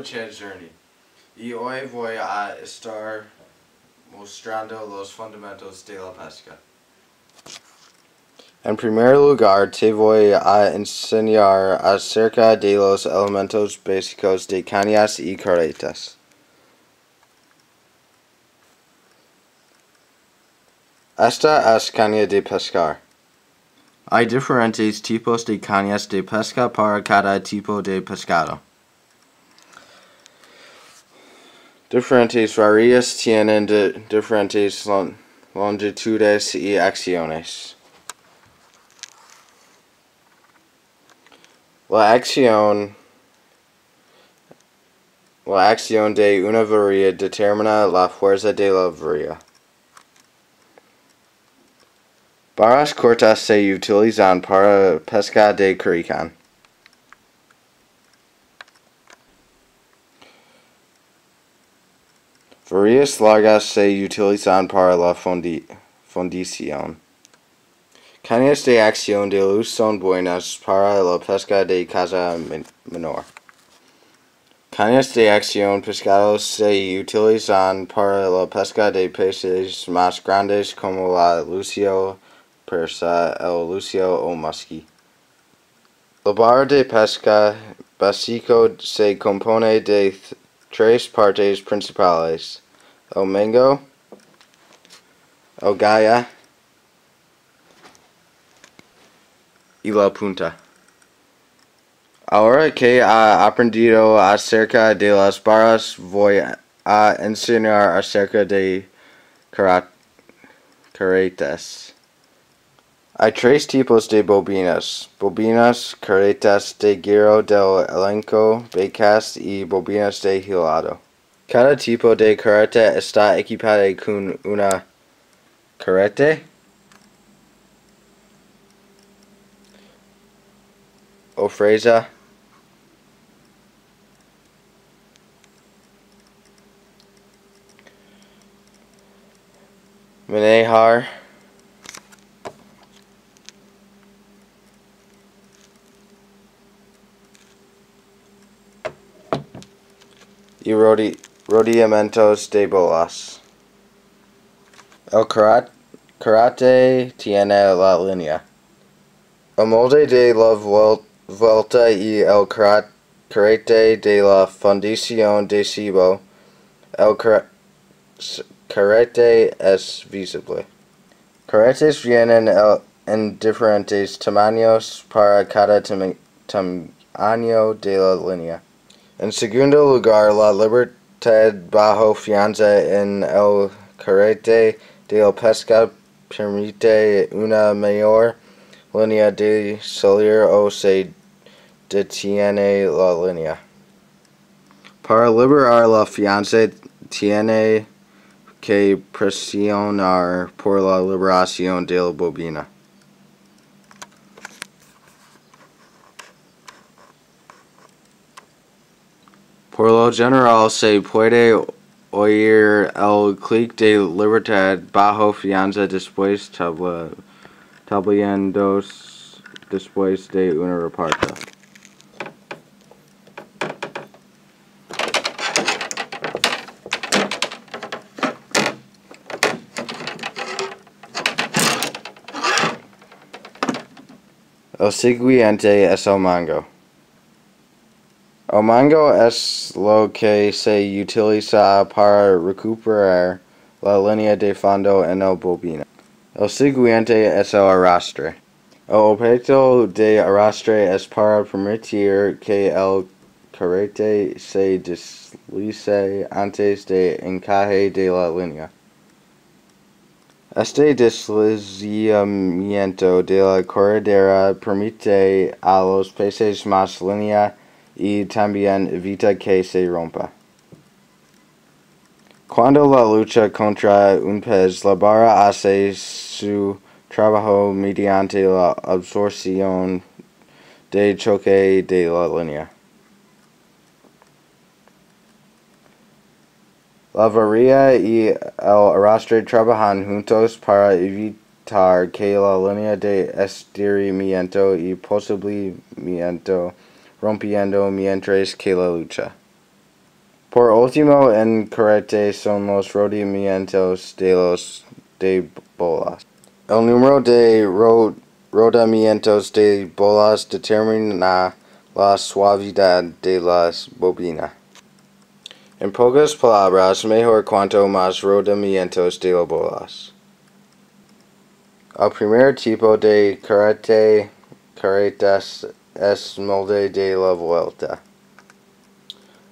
noche journey. Y hoy voy a estar mostrando los fundamentos de la pesca. En primer lugar, te voy a enseñar acerca de los elementos básicos de cañas y carretas. Esta es caña de pescar. Hay diferentes tipos de cañas de pesca para cada tipo de pescado. Diferentes varias tienen de diferentes lon longitudes y acciones. La acción La acción de una varilla determina la fuerza de la varilla. Barras cortas se utilizan para pesca de curricán. Varillas largas se utilizan para la fundición. Cañas de acción de luz son buenas para la pesca de caza menor. Cañas de acción pescados se utilizan para la pesca de peces más grandes como la lucio, persa, el lucio o musky. La barra de pesca básico se compone de tres partes principales, el mango, el gaya y la punta. Ahora que ha aprendido acerca de las barras, voy a enseñar acerca de carretas. Hay tres tipos de bobinas. Bobinas carretas de giro del elenco, becas y bobinas de hilado. Cada tipo de carreta está equipada con una carrete, o fresa, manejar, y rodi de bolas. El karate tiene la línea. El molde de la vuelta y el carrete de la fundición de cibo. El carrete es visible. Carretes vienen en diferentes tamaños para cada tamaño de la línea. En segundo lugar, la libertad bajo fianza en el carrete de la pesca permite una mayor línea de salir o se detiene la línea. Para liberar la fianza tiene que presionar por la liberación de la bobina. Por lo general se puede oír el clic de libertad bajo fianza después tableando después de una reparta. El siguiente es el mango. El mango es lo que se utiliza para recuperar la línea de fondo en el bobina. El siguiente es el arrastre. El objeto de arrastre es para permitir que el carrete se deslice antes de encaje de la línea. Este deslizamiento de la corredera permite a los peces más línea y también evita que se rompa. Cuando la lucha contra un pez, la barra hace su trabajo mediante la absorción de choque de la línea. La varilla y el arrastre trabajan juntos para evitar que la línea de estiramiento y posiblemente rompiendo mientras que la lucha. Por último en karate son los rodamientos de los de bolas. El número de ro rodamientos de bolas determina la suavidad de las bobinas. En pocas palabras, mejor cuanto más rodamientos de las bolas. El primer tipo de karate caretas es molde de la vuelta.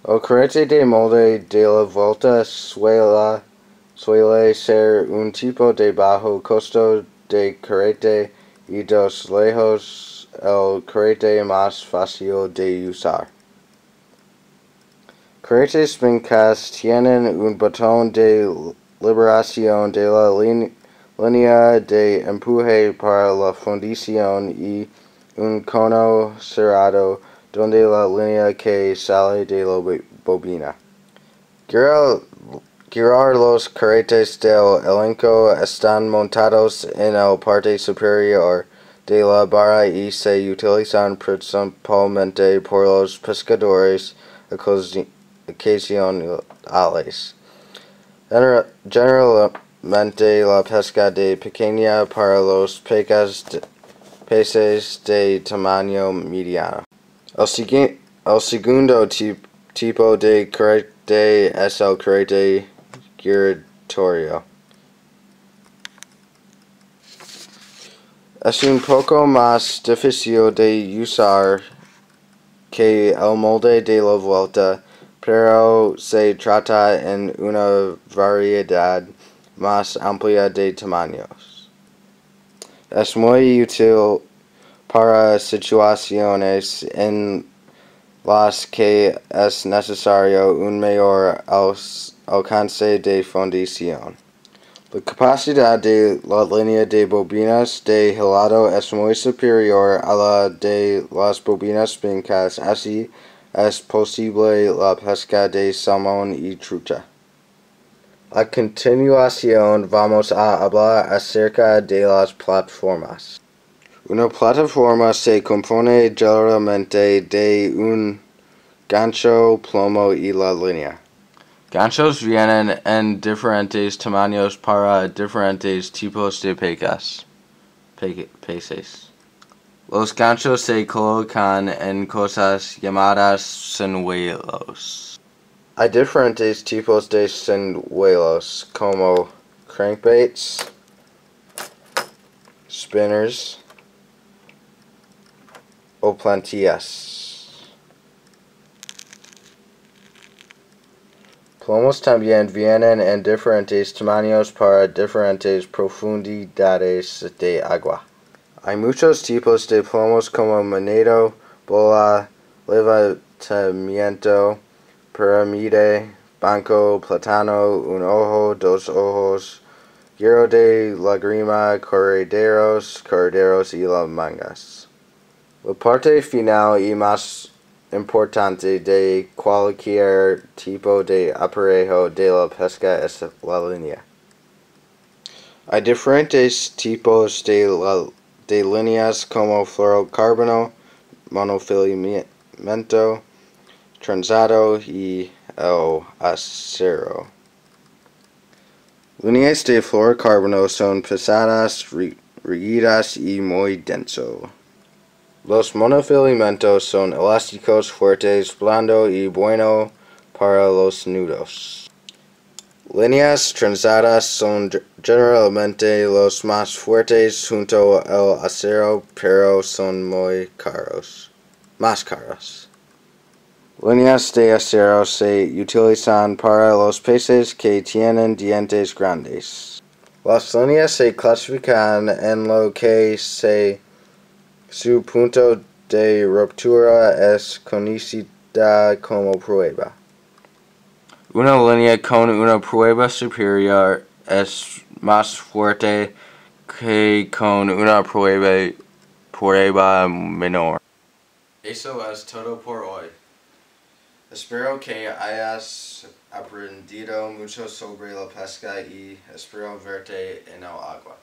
O correte de molde de la vuelta suela, suele ser un tipo de bajo costo de correte y dos lejos el correte más fácil de usar. Corretes fincas tienen un botón de liberación de la línea de empuje para la fundición y un cono cerrado donde la línea que sale de la bobina. Girar, girar los carretes del elenco están montados en la parte superior de la barra y se utilizan principalmente por los pescadores ocasionales. Generalmente la pesca de pequeña para los peces de tamaño mediano. El, el segundo tipo de carrete es el carrete giratorio. Es un poco más difícil de usar que el molde de la vuelta, pero se trata en una variedad más amplia de tamaños. Es muy útil para situaciones en las que es necesario un mayor alcance de fundición. La capacidad de la línea de bobinas de hilado es muy superior a la de las bobinas fincas, así es posible la pesca de salmón y trucha. A continuación vamos a hablar acerca de las plataformas. Una plataforma se compone generalmente de un gancho, plomo y la línea. Ganchos vienen en diferentes tamaños para diferentes tipos de pecas, peces. Los ganchos se colocan en cosas llamadas señuelos. Hay diferentes tipos de señuelos como crankbaits, spinners, o plantillas. Plomos también vienen en diferentes tamaños para diferentes profundidades de agua. Hay muchos tipos de plomos como moneda, bola, levantamiento, pirámide, banco, plátano, un ojo, dos ojos, giro de lágrima, correderos, correderos y las mangas. La parte final y más importante de cualquier tipo de aparejo de la pesca es la línea. Hay diferentes tipos de, la, de líneas como fluorocarbono, monofilamento, transado y el acero. Líneas de fluorocarbono son pesadas, rígidas y muy denso. Los monofilamentos son elásticos, fuertes, blando y bueno para los nudos. Líneas transadas son generalmente los más fuertes junto al acero, pero son muy caros. Más caros. Líneas de acero se utilizan para los peces que tienen dientes grandes. Las líneas se clasifican en lo que se su punto de ruptura es conocida como prueba. Una línea con una prueba superior es más fuerte que con una prueba, prueba menor. Eso es todo por hoy. Espero que hayas aprendido mucho sobre la pesca y espero verte en el agua.